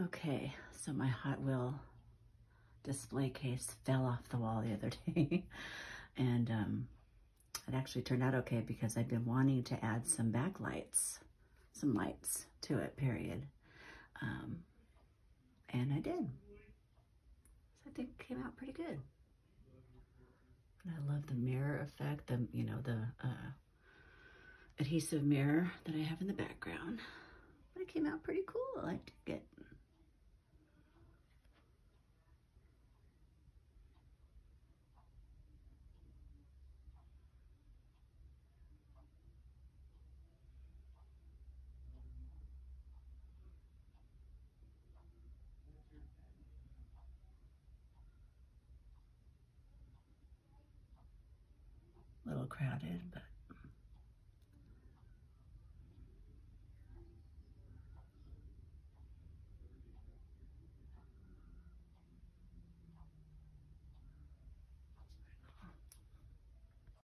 Okay, so my Hot Wheel display case fell off the wall the other day. and um, it actually turned out okay because I've been wanting to add some backlights, some lights to it, period. Um, and I did. So I think it came out pretty good. And I love the mirror effect, the, you know, the uh, adhesive mirror that I have in the background. But it came out pretty cool. I liked crowded, but